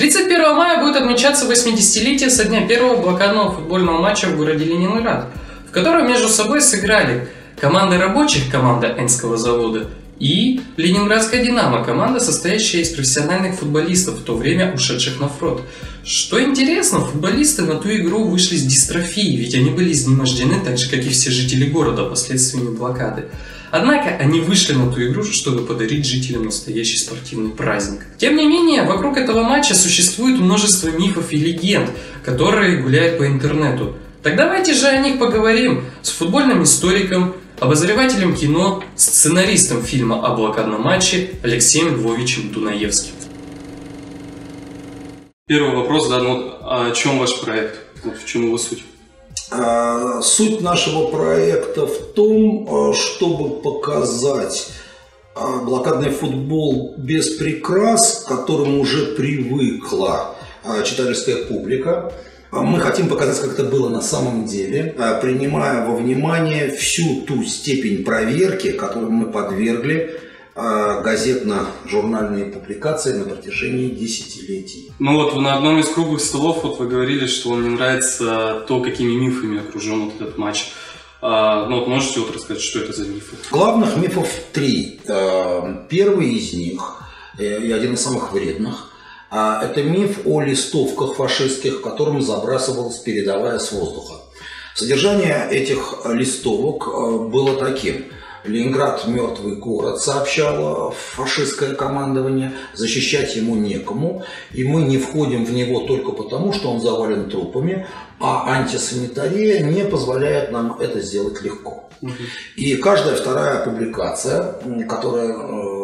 31 мая будет отмечаться 80-летие со дня первого блокадного футбольного матча в городе Ленинград, в котором между собой сыграли команда рабочих, команда Энского завода, и Ленинградская «Динамо», команда, состоящая из профессиональных футболистов, в то время ушедших на фронт. Что интересно, футболисты на ту игру вышли с дистрофией, ведь они были изнемождены так же, как и все жители города последствиями блокады. Однако они вышли на ту игру, чтобы подарить жителям настоящий спортивный праздник. Тем не менее, вокруг этого матча существует множество мифов и легенд, которые гуляют по интернету. Так давайте же о них поговорим с футбольным историком, обозревателем кино, сценаристом фильма о блокадном матче Алексеем Львовичем Дунаевским. Первый вопрос, да, ну, а о чем ваш проект? Вот в чем его суть? А, суть нашего проекта в том, а, чтобы показать а, блокадный футбол без прикрас, к которым уже привыкла читательская публика. Мы хотим показать, как это было на самом деле, принимая во внимание всю ту степень проверки, которую мы подвергли газетно-журнальные публикации на протяжении десятилетий. Ну вот на одном из круглых столов вот вы говорили, что вам не нравится то, какими мифами окружен вот этот матч. А, ну вот можете вот рассказать, что это за мифы? Главных мифов три. А, первый из них, э, и один из самых вредных, это миф о листовках фашистских, которым забрасывалась передовая с воздуха. Содержание этих листовок было таким – Ленинград – мертвый город, сообщало фашистское командование, защищать ему некому, и мы не входим в него только потому, что он завален трупами, а антисанитария не позволяет нам это сделать легко. И каждая вторая публикация, которая э,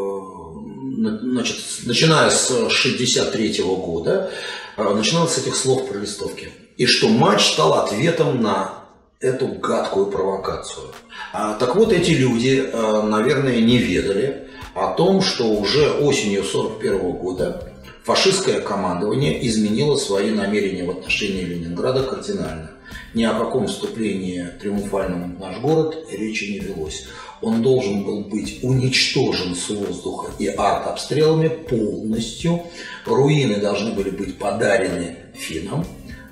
значит, начиная с 1963 года, э, начиналась с этих слов про листовки. И что матч стал ответом на эту гадкую провокацию. А, так вот, эти люди, э, наверное, не ведали о том, что уже осенью 1941 года фашистское командование изменило свои намерения в отношении Ленинграда кардинально. Ни о каком вступлении триумфальном в наш город речи не велось. Он должен был быть уничтожен с воздуха и артобстрелами полностью. Руины должны были быть подарены финнам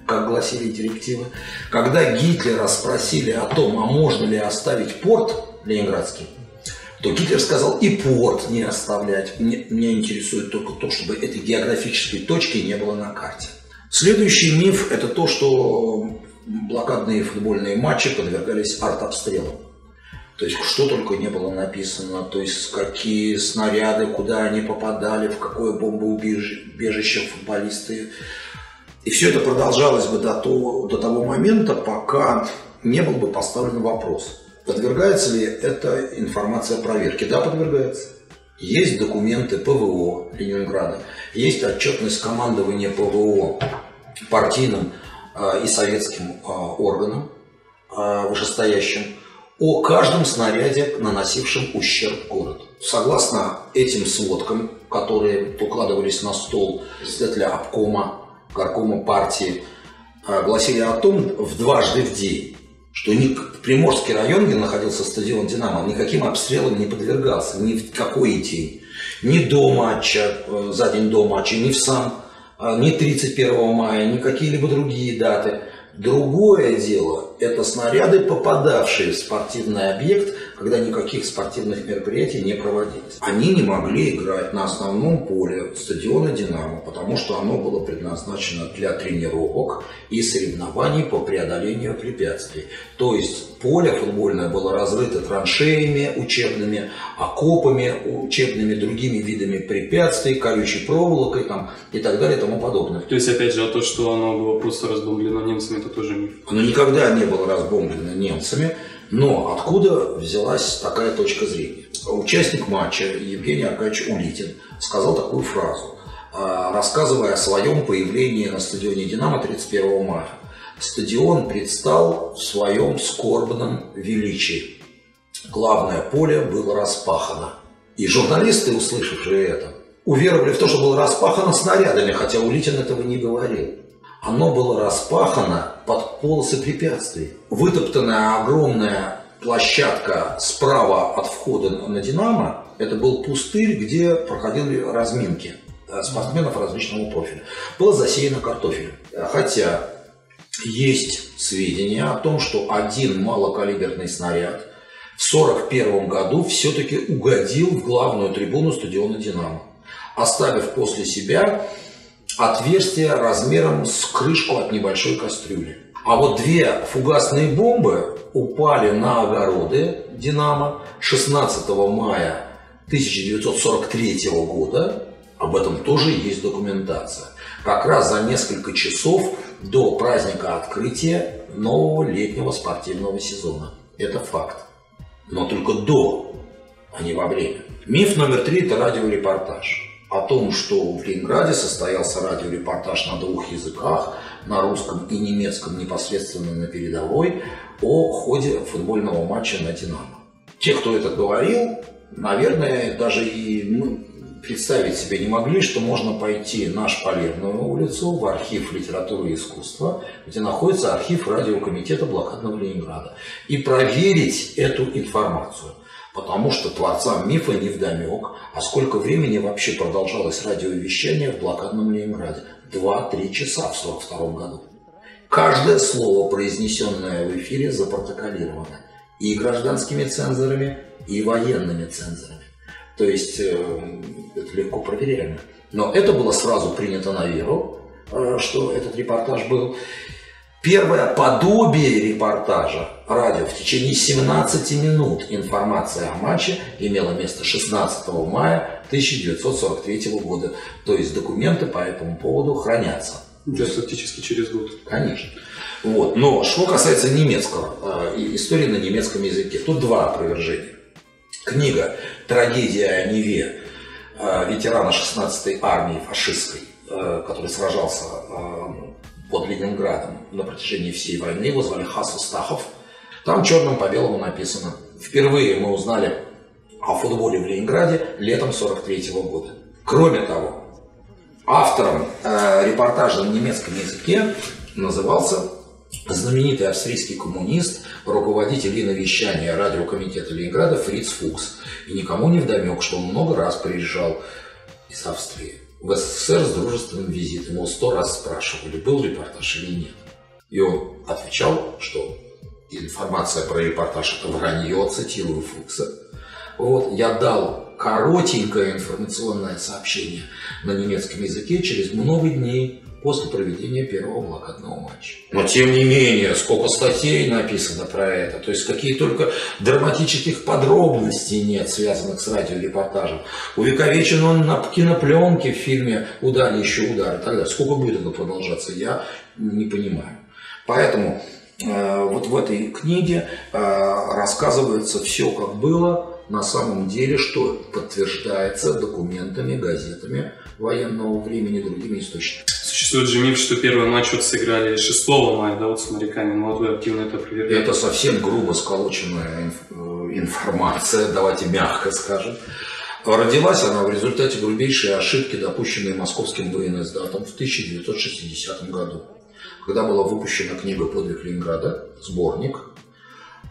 как гласили директивы. Когда Гитлера спросили о том, а можно ли оставить порт ленинградский, то Гитлер сказал и порт не оставлять. Мне, меня интересует только то, чтобы этой географической точки не было на карте. Следующий миф – это то, что блокадные футбольные матчи подвергались артобстрелам. То есть что только не было написано, то есть какие снаряды, куда они попадали, в какое бомбоубежище футболисты и все это продолжалось бы до того, до того момента, пока не был бы поставлен вопрос, подвергается ли эта информация проверке. Да, подвергается. Есть документы ПВО Ленинграда, есть отчетность командования ПВО партийным э, и советским э, органам э, вышестоящим о каждом снаряде, наносившем ущерб городу. Согласно этим сводкам, которые укладывались на стол председателя обкома горкома партии а, гласили о том в дважды в день, что ни, Приморский район, где находился стадион «Динамо», никаким обстрелам не подвергался, ни в какой день. Ни до матча, э, за день до матча, ни в сам, а, ни 31 мая, ни какие-либо другие даты. Другое дело – это снаряды, попадавшие в спортивный объект, когда никаких спортивных мероприятий не проводилось. Они не могли играть на основном поле стадиона «Динамо», потому что оно было предназначено для тренировок и соревнований по преодолению препятствий. То есть поле футбольное было разрыто траншеями учебными, окопами учебными, другими видами препятствий, колючей проволокой там, и так далее и тому подобное. То есть, опять же, то, что оно было просто разбомблено немцами, это тоже миф? Оно никогда не было разбомблено немцами. Но откуда взялась такая точка зрения? Участник матча Евгений Аркадьевич Улитин сказал такую фразу, а, рассказывая о своем появлении на стадионе «Динамо» 31 мая. Стадион предстал в своем скорбном величии. Главное поле было распахано. И журналисты, услышавшие это, уверовали в то, что было распахано снарядами, хотя Улитин этого не говорил оно было распахано под полосы препятствий. Вытоптанная огромная площадка справа от входа на «Динамо» – это был пустырь, где проходили разминки. э, спортсменов различного профиля, было засеяно картофелем. Хотя есть сведения о том, что один малокалиберный снаряд в 1941 году все-таки угодил в главную трибуну стадиона «Динамо», оставив после себя отверстие размером с крышку от небольшой кастрюли. А вот две фугасные бомбы упали на огороды «Динамо» 16 мая 1943 года. Об этом тоже есть документация. Как раз за несколько часов до праздника открытия нового летнего спортивного сезона. Это факт. Но только до, а не во время. Миф номер три – это радиорепортаж о том, что в Ленинграде состоялся радиорепортаж на двух языках, на русском и немецком непосредственно на передовой, о ходе футбольного матча на «Динамо». Те, кто это говорил, наверное, даже и ну, представить себе не могли, что можно пойти на Шпалерную улицу в архив литературы и искусства, где находится архив радиокомитета блокадного Ленинграда, и проверить эту информацию. Потому что творцам мифа не вдомек, а сколько времени вообще продолжалось радиовещание в блокадном Ленинграде? Два-три часа в 1942 году. Каждое слово, произнесенное в эфире, запротоколировано и гражданскими цензорами, и военными цензорами. То есть э, это легко проверяемо. Но это было сразу принято на веру, э, что этот репортаж был. Первое подобие репортажа радио в течение 17 минут информация о матче имела место 16 мая 1943 года. То есть документы по этому поводу хранятся. То есть фактически через год. Конечно. Вот. Но что касается немецкого, э, истории на немецком языке, тут два опровержения. Книга «Трагедия о Неве» э, ветерана 16-й армии фашистской, э, который сражался под Ленинградом на протяжении всей войны, его звали Хас Устахов. Там черным по белому написано. Впервые мы узнали о футболе в Ленинграде летом 43 года. Кроме того, автором э, репортажа на немецком языке назывался знаменитый австрийский коммунист, руководитель иновещания радиокомитета Ленинграда Фриц Фукс. И никому не вдомек, что он много раз приезжал из Австрии в СССР с дружественным визитом. Его сто раз спрашивали, был репортаж или нет. И он отвечал, что информация про репортаж это вранье, цитирую Фукса. Вот, я дал коротенькое информационное сообщение на немецком языке через много дней после проведения первого блокадного матча. Но тем не менее, сколько статей написано про это, то есть какие только драматических подробностей нет, связанных с радиорепортажем. Увековечен он на кинопленке в фильме «Удар, еще удар» и так далее. Сколько будет это продолжаться, я не понимаю. Поэтому э, вот в этой книге э, рассказывается все, как было, на самом деле, что подтверждается документами, газетами военного времени, другими источниками. Существует же миф, что первый матч вот сыграли 6 мая, да, вот с моряками, но вот вы активно это проверяете. Это совсем грубо сколоченная э, информация, давайте мягко скажем. Родилась она в результате грубейшей ошибки, допущенной московским военноиздатом в 1960 году, когда была выпущена книга «Подвиг Ленинграда», сборник.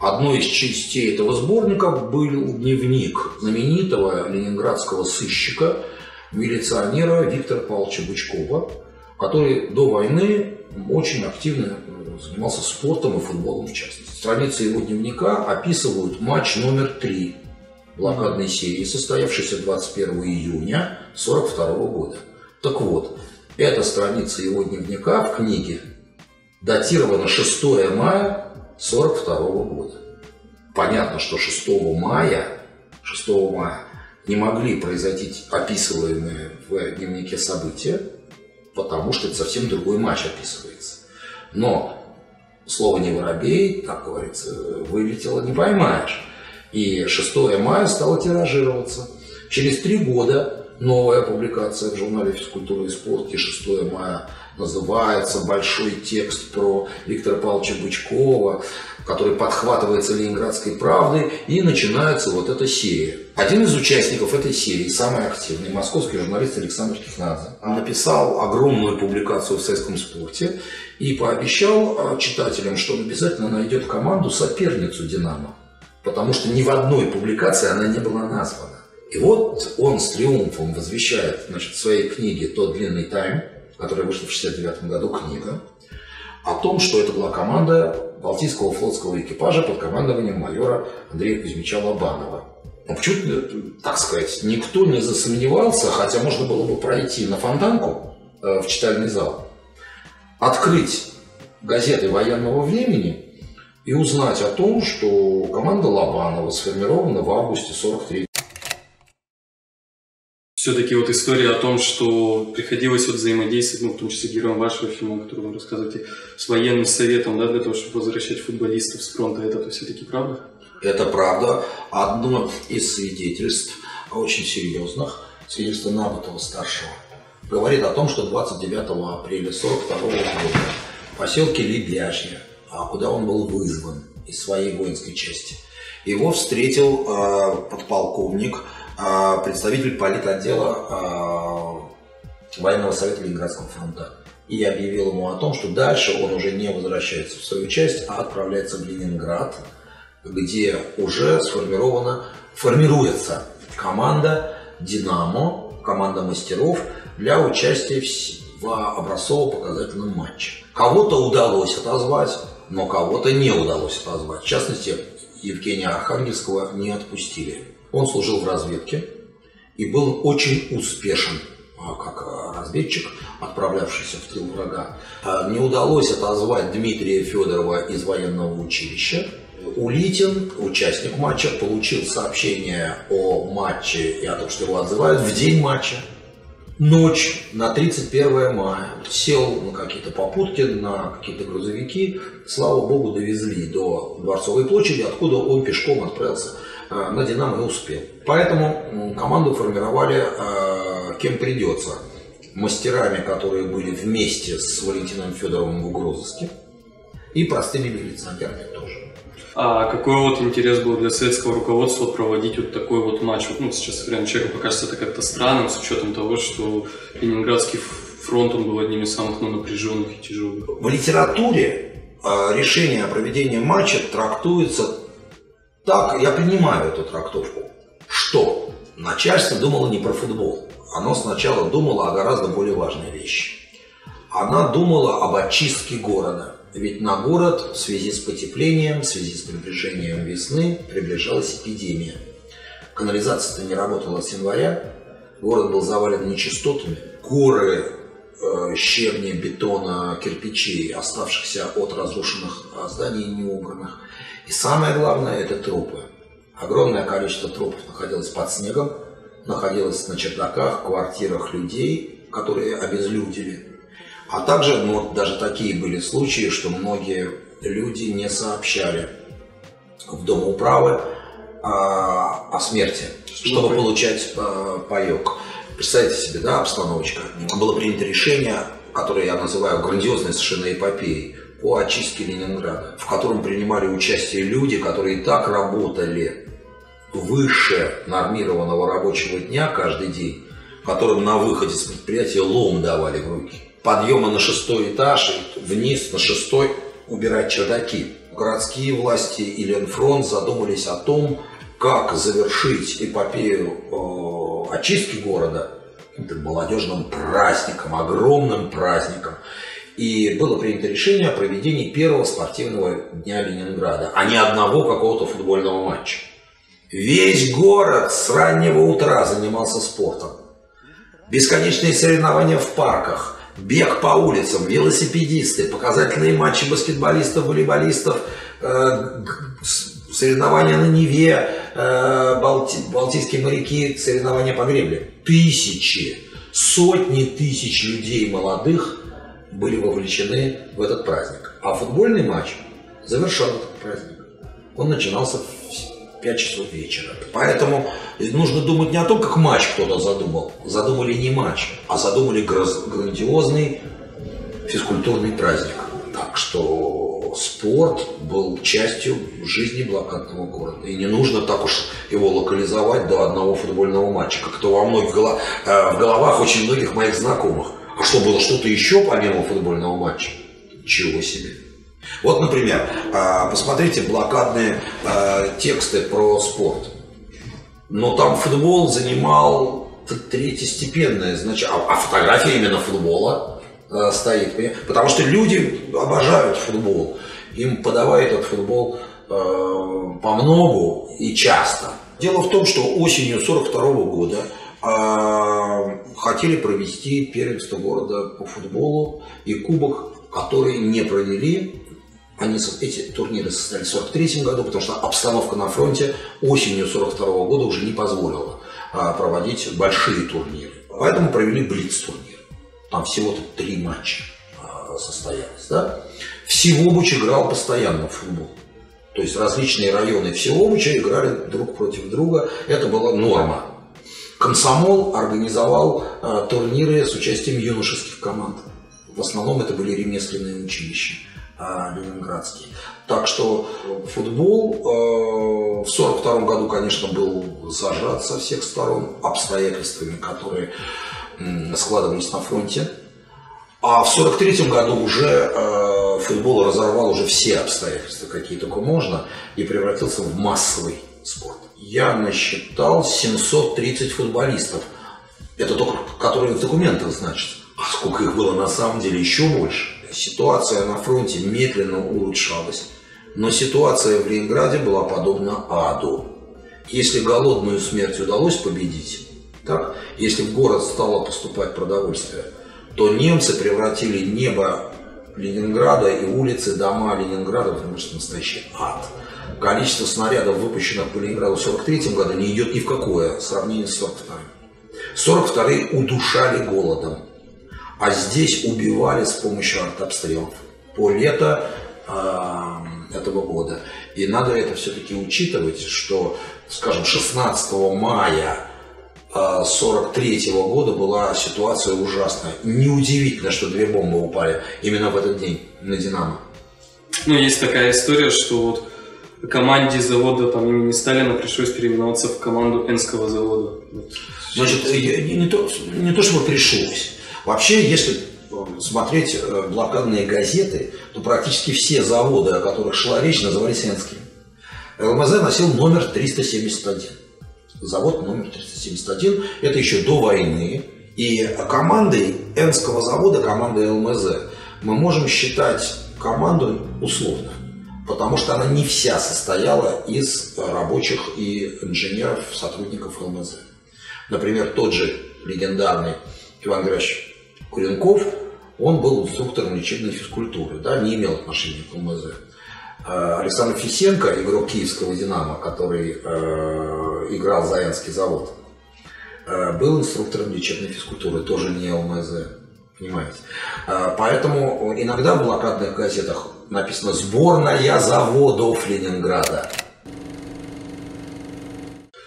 Одной из частей этого сборника был дневник знаменитого ленинградского сыщика, милиционера Виктора Павловича Бычкова, который до войны очень активно э, занимался спортом и футболом в частности. Страницы его дневника описывают матч номер три блокадной серии, состоявшийся 21 июня 1942 года. Так вот, эта страница его дневника в книге датирована 6 мая 1942 года. Понятно, что 6 мая, 6 мая не могли произойти описываемые в дневнике события, потому что это совсем другой матч описывается. Но слово «не воробей», как говорится, вылетело не поймаешь. И 6 мая стало тиражироваться. Через три года новая публикация в журнале «Физкультура и спорт» и 6 мая называется большой текст про Виктора Павловича Бычкова, который подхватывается Ленинградской правдой, и начинается вот эта серия. Один из участников этой серии, самый активный, московский журналист Александр Технадзе, написал огромную публикацию в советском спорте и пообещал а, читателям, что он обязательно найдет команду соперницу «Динамо», потому что ни в одной публикации она не была названа. И вот он с триумфом возвещает значит, в своей книге «Тот длинный тайм», которая вышла в 69 году, книга, о том, что это была команда Балтийского флотского экипажа под командованием майора Андрея Кузьмича Лобанова. Ну, почему, так сказать, никто не засомневался, хотя можно было бы пройти на фонтанку э, в читальный зал, открыть газеты военного времени и узнать о том, что команда Лобанова сформирована в августе 43 все-таки вот история о том, что приходилось вот взаимодействовать, ну, в том числе героем вашего фильма, который вы рассказываете, с военным советом, да, для того, чтобы возвращать футболистов с фронта, это все-таки правда? Это правда. Одно из свидетельств, очень серьезных, свидетельство Набатова-старшего, говорит о том, что 29 апреля 42 года в поселке Лебяжье, а куда он был вызван из своей воинской части, его встретил э, подполковник представитель политотдела а, военного совета Ленинградского фронта и объявил ему о том, что дальше он уже не возвращается в свою часть, а отправляется в Ленинград, где уже сформирована, формируется команда «Динамо», команда мастеров для участия в образцово-показательном матче. Кого-то удалось отозвать, но кого-то не удалось отозвать. В частности, Евгения Архангельского не отпустили. Он служил в разведке и был очень успешен а, как а, разведчик, отправлявшийся в тыл врага. А, не удалось отозвать Дмитрия Федорова из военного училища. Улитин, участник матча, получил сообщение о матче и о том, что его отзывают в день матча. Ночь на 31 мая сел на какие-то попутки, на какие-то грузовики. Слава богу, довезли до Дворцовой площади, откуда он пешком отправился на «Динамо» и успел. Поэтому команду формировали э, кем придется. Мастерами, которые были вместе с Валентином Федоровым в угрозыске, и простыми милиционерами тоже. А какой вот интерес был для советского руководства проводить вот такой вот матч? Вот, ну, сейчас современному человеку покажется это как-то странным, с учетом того, что Ленинградский фронт он был одним из самых ну, напряженных и тяжелых. В литературе э, решение о проведении матча трактуется так, я принимаю эту трактовку, что начальство думало не про футбол. Оно сначала думало о гораздо более важной вещи. Она думала об очистке города. Ведь на город в связи с потеплением, в связи с приближением весны приближалась эпидемия. Канализация-то не работала с января, город был завален нечистотами, горы э, щебня, бетона, кирпичей, оставшихся от разрушенных зданий неубранных. И самое главное – это трупы. Огромное количество трупов находилось под снегом, находилось на чердаках, квартирах людей, которые обезлюдили. А также, ну, даже такие были случаи, что многие люди не сообщали в Дом управы а, о смерти, чтобы получать а, паек. Представьте себе, да, обстановочка. Было принято решение, которое я называю грандиозной совершенно эпопеей, о очистке Ленинграда, в котором принимали участие люди, которые и так работали выше нормированного рабочего дня каждый день, которым на выходе с предприятия лом давали в руки. Подъемы на шестой этаж и вниз на шестой убирать чердаки. Городские власти и Ленфронт задумались о том, как завершить эпопею э, очистки города молодежным праздником, огромным праздником. И было принято решение о проведении первого спортивного дня Ленинграда, а не одного какого-то футбольного матча. Весь город с раннего утра занимался спортом. Бесконечные соревнования в парках, бег по улицам, велосипедисты, показательные матчи баскетболистов, волейболистов, э, соревнования на Неве, э, Балти, балтийские моряки, соревнования по гребле. Тысячи, сотни тысяч людей молодых – были вовлечены в этот праздник. А футбольный матч завершал этот праздник. Он начинался в 5 часов вечера. Поэтому нужно думать не о том, как матч кто-то задумал. Задумали не матч, а задумали грандиозный физкультурный праздник. Так что спорт был частью жизни блокадного города. И не нужно так уж его локализовать до одного футбольного матча, как это во многих э, в головах очень многих моих знакомых. Что, было что-то еще помимо футбольного матча? Ничего себе. Вот, например, а, посмотрите блокадные а, тексты про спорт. Но там футбол занимал третьестепенное значение. А, а фотография именно футбола стоит. Потому что люди обожают футбол. Им подавают этот футбол по многу и часто. Дело в том, что осенью 42 года хотели провести первенство города по футболу и кубок, который не провели. Они, эти турниры состоялись в 43 году, потому что обстановка на фронте осенью 42 года уже не позволила а, проводить большие турниры. Поэтому провели блиц-турнир. Там всего-то три матча а, состоялось. Да? Всевобуч играл постоянно в футбол. То есть различные районы Всевобуча играли друг против друга. Это была норма. Комсомол организовал э, турниры с участием юношеских команд. В основном это были ремесленные училища э, ленинградские. Так что футбол э, в 1942 году, конечно, был зажат со всех сторон обстоятельствами, которые складывались на фронте. А в 1943 году уже футбол разорвал уже все обстоятельства, какие только можно, и превратился в массовый спорт. Я насчитал 730 футболистов. Это только, которые в документах значатся. А сколько их было на самом деле, еще больше. Ситуация на фронте медленно улучшалась. Но ситуация в Ленинграде была подобна аду. Если голодную смерть удалось победить, так, если в город стало поступать продовольствие, то немцы превратили небо Ленинграда и улицы, дома Ленинграда в настоящий ад. Количество снарядов, выпущенных по Ленинграду в 1943 году, не идет ни в какое сравнение с 1942. 42 удушали голодом, а здесь убивали с помощью артобстрелов. По лето э, этого года. И надо это все-таки учитывать, что, скажем, 16 мая 43 -го года была ситуация ужасная. Неудивительно, что две бомбы упали именно в этот день на «Динамо». Ну, есть такая история, что вот команде завода там, имени Сталина пришлось переименоваться в команду Энского завода. Значит, не, не, то, не то, чтобы пришлось. Вообще, если э, смотреть э, блокадные газеты, то практически все заводы, о которых шла речь, назывались Энскими. ЛМЗ носил номер 371 завод номер 371. Это еще до войны. И командой Энского завода, командой ЛМЗ, мы можем считать команду условно. Потому что она не вся состояла из рабочих и инженеров, сотрудников ЛМЗ. Например, тот же легендарный Иван Григорьевич Куренков, он был инструктором лечебной физкультуры, да, не имел отношения к ЛМЗ. Э, Александр Фисенко, игрок киевского «Динамо», который э, играл за Янский завод, э, был инструктором лечебной физкультуры, тоже не ЛМЗ, понимаете. Э, поэтому иногда в блокадных газетах написано «Сборная заводов Ленинграда».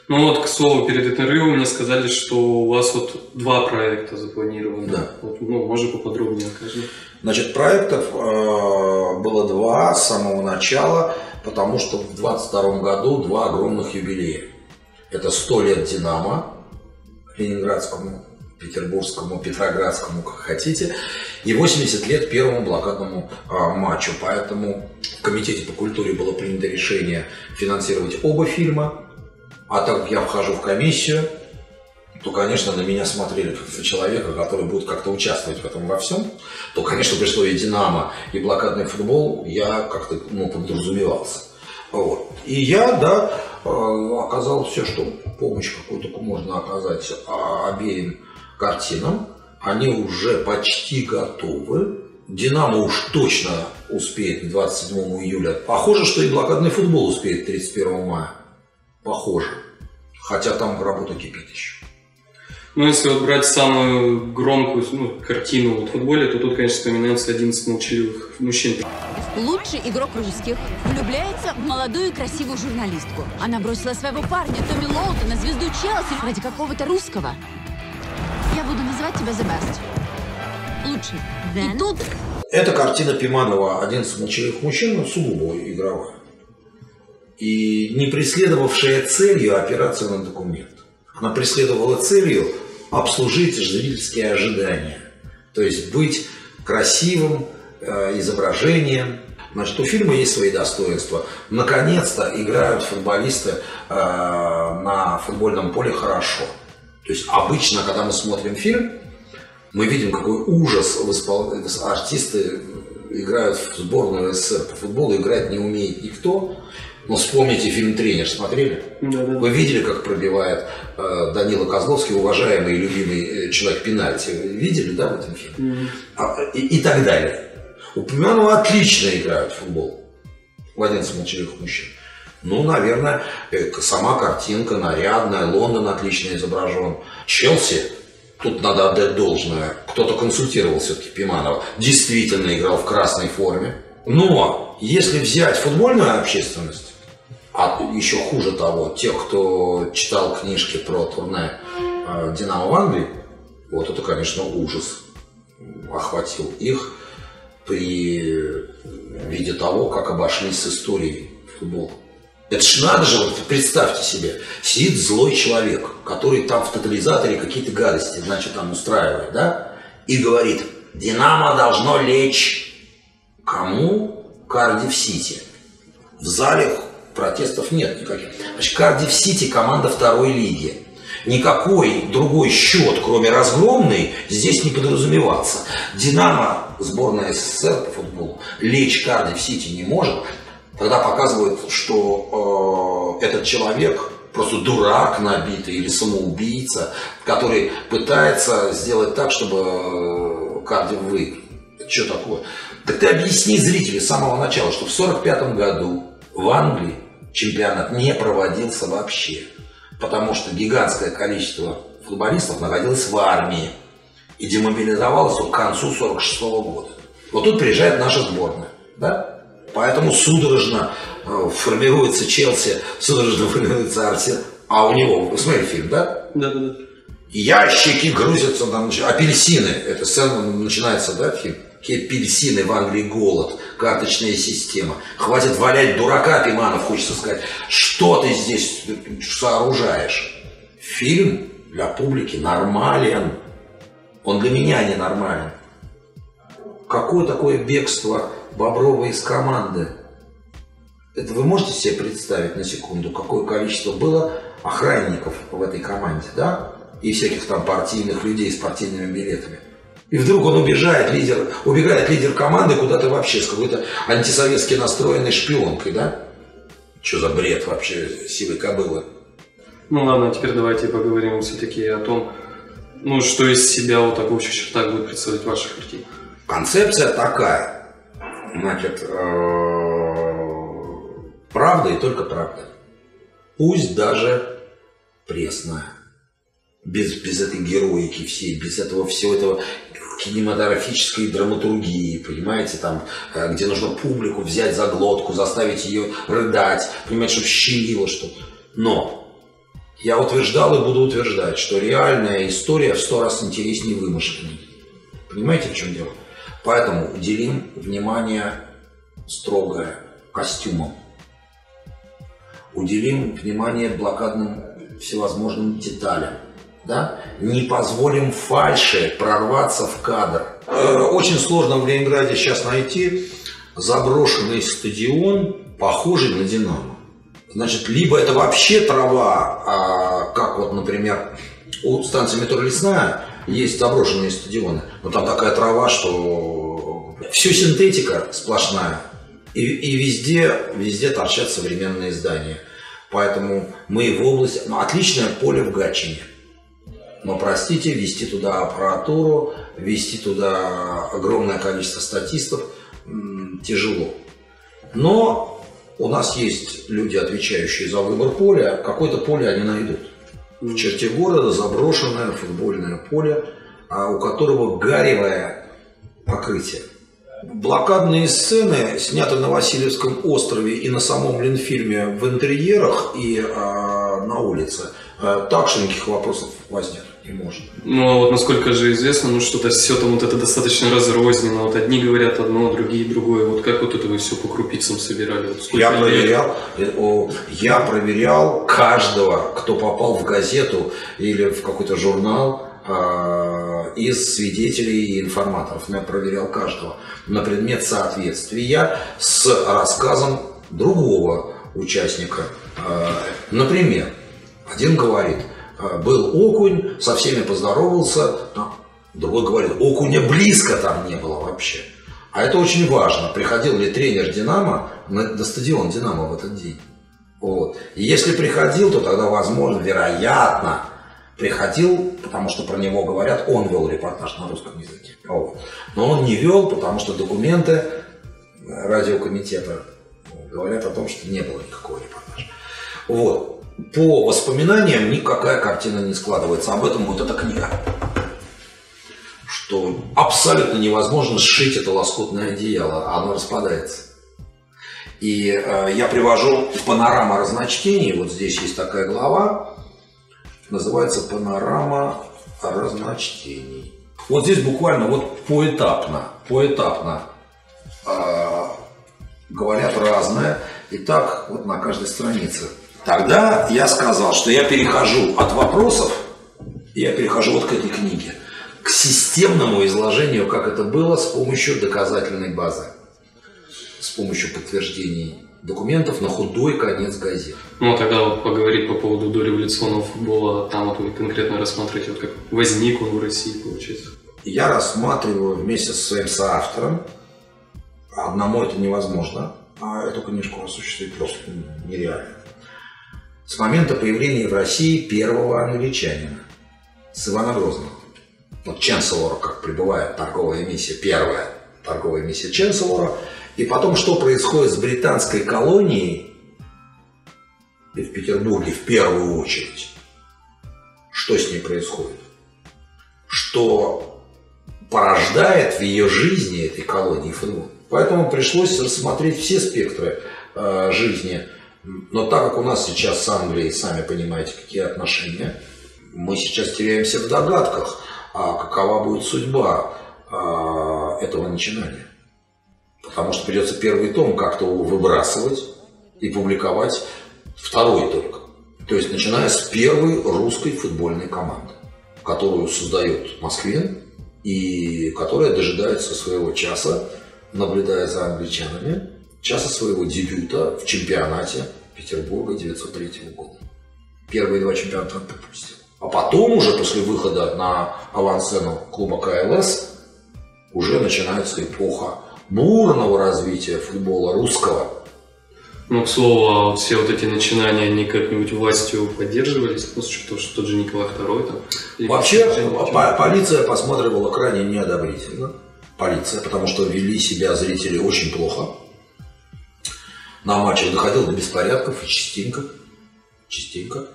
Ну вот, к слову, перед интервью мне сказали, что у вас вот два проекта запланированы. Да. Вот, ну, может поподробнее скажи. Значит, проектов э, было два с самого начала, потому что в 22 году два огромных юбилея. Это 100 лет «Динамо», ленинградскому, петербургскому, петроградскому, как хотите, и 80 лет первому блокадному э, матчу. Поэтому в Комитете по культуре было принято решение финансировать оба фильма. А так как я вхожу в комиссию, то, конечно, на меня смотрели как на человека, который будет как-то участвовать в этом во всем, то, конечно, при слове «Динамо» и блокадный футбол я как-то ну, подразумевался. Вот. И я, да, э, оказал все, что помощь какую только можно оказать а, обеим картинам. Они уже почти готовы. «Динамо» уж точно успеет 27 июля. Похоже, что и блокадный футбол успеет 31 мая. Похоже. Хотя там работа кипит еще. Ну, если вот брать самую громкую ну, картину в футболе, то тут, конечно, вспоминается 11 молчаливых мужчин. Лучший игрок русских влюбляется в молодую и красивую журналистку. Она бросила своего парня Томми Лоутона, звезду Челси, ради какого-то русского. Называть тебя Зебаст. Лучший. Then... И тут... Эта картина Пиманова «11 молчаливых мужчин» сугубо игровая. И не преследовавшая целью операцию на документ. Она преследовала целью обслужить зрительские ожидания. То есть быть красивым, э, изображением. Значит, у фильма есть свои достоинства. Наконец-то играют футболисты э, на футбольном поле хорошо. То есть обычно, когда мы смотрим фильм, мы видим, какой ужас в испол... артисты играют в сборную СССР по футболу, играть не умеет никто. Но вспомните фильм «Тренер», смотрели? Да, да. Вы видели, как пробивает э, Данила Козловский, уважаемый и любимый э, человек пенальти? Вы видели, да, в этом фильме? А, и, и так далее. У Пименова отлично играют в футбол. В 11 молчаливых мужчин. Ну, наверное, э, сама картинка нарядная, Лондон отлично изображен. Челси, тут надо отдать должное, кто-то консультировал все-таки Пиманова, действительно играл в красной форме. Но если взять футбольную общественность, а еще хуже того, тех, кто читал книжки про турне э, «Динамо» в Англии, вот это, конечно, ужас охватил их при виде того, как обошлись с историей футбола. Это ж надо же, вот представьте себе, сидит злой человек, который там в тотализаторе какие-то гадости, значит, там устраивает, да, и говорит, Динамо должно лечь кому? Кардив Сити. В зале протестов нет никаких. Значит, Кардив Сити команда второй лиги. Никакой другой счет, кроме разгромной, здесь не подразумевался. Динамо, сборная СССР по футболу, лечь Кардив Сити не может. Тогда показывают, что э, этот человек просто дурак набитый или самоубийца, который пытается сделать так, чтобы э, Кардив выиграл. Что такое? Так ты объясни зрителю с самого начала, что в 1945 году в Англии чемпионат не проводился вообще, потому что гигантское количество футболистов находилось в армии и демобилизовалось к концу 1946 года. Вот тут приезжает наша сборная, да? Поэтому судорожно э, формируется Челси, судорожно формируется Арсенал. А у него, вы смотрели фильм, да? Да, да, да. Ящики грузятся, там, апельсины. Это сцена начинается, да, фильм? Какие апельсины в Англии голод, карточная система. Хватит валять дурака, Пиманов, хочется сказать. Что ты здесь сооружаешь? Фильм для публики нормален. Он для меня не нормален. Какое такое бегство Боброва из команды? Это вы можете себе представить на секунду, какое количество было охранников в этой команде, да? И всяких там партийных людей с партийными билетами. И вдруг он убежает, лидер, убегает лидер команды куда-то вообще с какой-то антисоветски настроенной шпионкой, да? Что за бред вообще сивой кобылы? Ну ладно, теперь давайте поговорим все-таки о том, ну, что из себя вот так в общих чертах будет представлять ваша картина. Концепция такая. Значит, правда и только правда. Пусть даже пресная. Без, без этой героики всей, без этого всего этого кинематографической драматургии, понимаете, там, э, где нужно публику взять за глотку, заставить ее рыдать, понимаете, чтобы щемило что-то. Но я утверждал и буду утверждать, что реальная история в сто раз интереснее вымышленной. Понимаете, в чем дело? Поэтому уделим внимание строгое костюмам. Уделим внимание блокадным всевозможным деталям да, не позволим фальше прорваться в кадр. Э, очень сложно в Ленинграде сейчас найти заброшенный стадион, похожий на «Динамо». Значит, либо это вообще трава, а, как вот, например, у станции метро Лесная есть заброшенные стадионы, но там такая трава, что все синтетика сплошная, и, и везде, везде торчат современные здания. Поэтому мы в области... Ну, отличное поле в Гатчине – но, простите, вести туда аппаратуру, вести туда огромное количество статистов тяжело. Но у нас есть люди, отвечающие за выбор поля. Какое-то поле они найдут. В черте города заброшенное футбольное поле, а у которого гаревое покрытие. Блокадные сцены сняты на Васильевском острове и на самом Ленфильме в интерьерах и э, на улице. Э, так что никаких вопросов возникнет не может. Ну, а вот насколько же известно, ну, что-то все там вот это достаточно разрознено. Вот одни говорят одно, другие другое. Вот как вот это вы все по крупицам собирали? Вот я проверял, э, я проверял каждого, кто попал в газету или в какой-то журнал, э, из свидетелей и информаторов. Я проверял каждого на предмет соответствия с рассказом другого участника. Э, например, один говорит, был окунь, со всеми поздоровался, другой говорит, окуня близко там не было вообще. А это очень важно. Приходил ли тренер «Динамо» на, на стадион «Динамо» в этот день? Вот. И если приходил, то тогда, возможно, вероятно, приходил, потому что про него говорят, он вел репортаж на русском языке. Вот. Но он не вел, потому что документы радиокомитета говорят о том, что не было никакого репортажа. Вот. По воспоминаниям никакая картина не складывается. Об этом будет эта книга. Что абсолютно невозможно сшить это лоскутное одеяло, оно распадается. И э, я привожу панорама разночтений. Вот здесь есть такая глава, называется «Панорама разночтений». Вот здесь буквально вот поэтапно, поэтапно э, говорят разное. И так вот на каждой странице. Тогда я сказал, что я перехожу от вопросов, я перехожу вот к этой книге, к системному изложению, как это было, с помощью доказательной базы с помощью подтверждений документов на худой конец газет. Ну, а тогда вот поговорить по поводу дореволюционного футбола, там вот вы конкретно рассматриваете, вот как возник он в России, получается? Я рассматриваю вместе со своим соавтором, одному это невозможно, а эту книжку осуществить просто нереально. С момента появления в России первого англичанина, с Ивана Грозного. Вот Ченселора, как прибывает торговая миссия, первая торговая миссия Ченселора – и потом, что происходит с британской колонией и в Петербурге в первую очередь? Что с ней происходит? Что порождает в ее жизни этой колонии футбол? Поэтому пришлось рассмотреть все спектры э, жизни. Но так как у нас сейчас с Англией, сами понимаете, какие отношения, мы сейчас теряемся в догадках, а какова будет судьба э, этого начинания потому что придется первый том как-то выбрасывать и публиковать второй только. То есть начиная с первой русской футбольной команды, которую создает Москве и которая дожидается своего часа, наблюдая за англичанами, часа своего дебюта в чемпионате Петербурга 1903 года. Первые два чемпионата он пропустил. А потом уже после выхода на авансцену клуба КЛС уже начинается эпоха бурного развития футбола русского. Ну, к слову, а все вот эти начинания, они как-нибудь властью поддерживались? Ну, что, что тот же Николай II там? Вообще, по полиция посматривала крайне неодобрительно. Полиция, потому что вели себя зрители очень плохо. На матчах доходило до беспорядков и частенько. Частенько.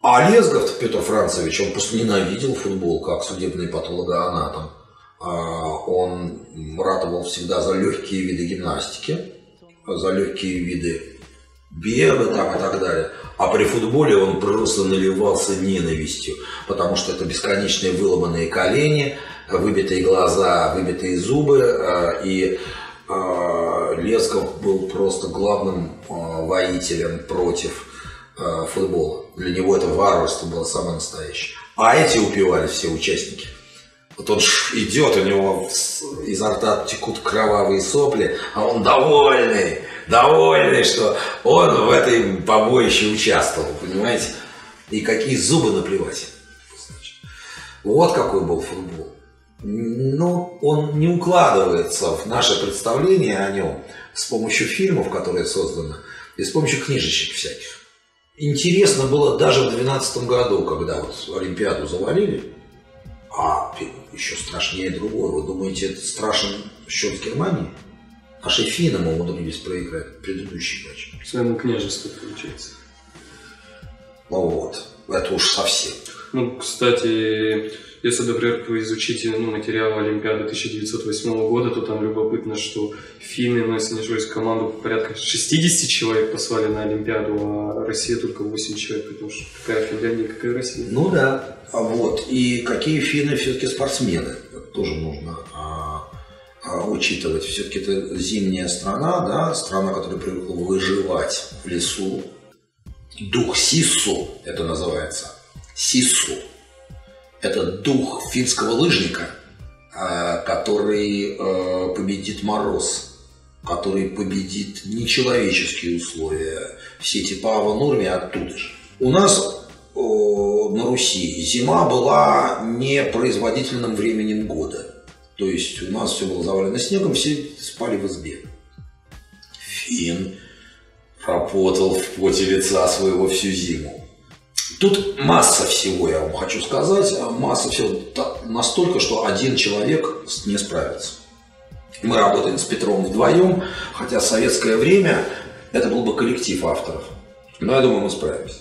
А Лезгов Петр Францевич, он просто ненавидел футбол, как судебный патологоанатом. А, он ратовал всегда за легкие виды гимнастики, за легкие виды бега там и так далее. А при футболе он просто наливался ненавистью, потому что это бесконечные выломанные колени, выбитые глаза, выбитые зубы. А, и а, Лесков был просто главным воителем против футбола. Для него это варварство было самое настоящее. А эти упивали все участники – вот он идет, у него изо рта текут кровавые сопли, а он довольный, довольный, что он в этой побоище участвовал, понимаете? И какие зубы наплевать. Вот какой был футбол. Ну, он не укладывается в наше представление о нем с помощью фильмов, которые созданы, и с помощью книжечек всяких. Интересно было даже в 2012 году, когда вот Олимпиаду завалили, а еще страшнее другое. Вы думаете, это страшен счет с Германией? Наши финны мы умудрились проиграть предыдущий матч. Своему княжеству, получается. Ну вот, это уж совсем. Ну, кстати, если, например, вы изучите ну, материалы Олимпиады 1908 года, то там любопытно, что финны, ну, если не ошибаюсь, команду порядка 60 человек послали на Олимпиаду, а Россия только 8 человек, потому что какая Финляндия, какая Россия. Ну да, а вот. И какие финны все-таки спортсмены, тоже нужно а, а, учитывать. Все-таки это зимняя страна, да, страна, которая привыкла выживать в лесу. Дух Сису это называется. Сису Это дух финского лыжника, э, который э, победит мороз, который победит нечеловеческие условия. Все эти Пава Норми оттуда же. У нас на Руси зима была непроизводительным временем года. То есть у нас все было завалено снегом, все спали в избе. Фин работал в поте лица своего всю зиму. Тут масса всего, я вам хочу сказать, масса всего настолько, что один человек не справится. Мы работаем с Петром вдвоем, хотя в советское время это был бы коллектив авторов. Но я думаю, мы справимся.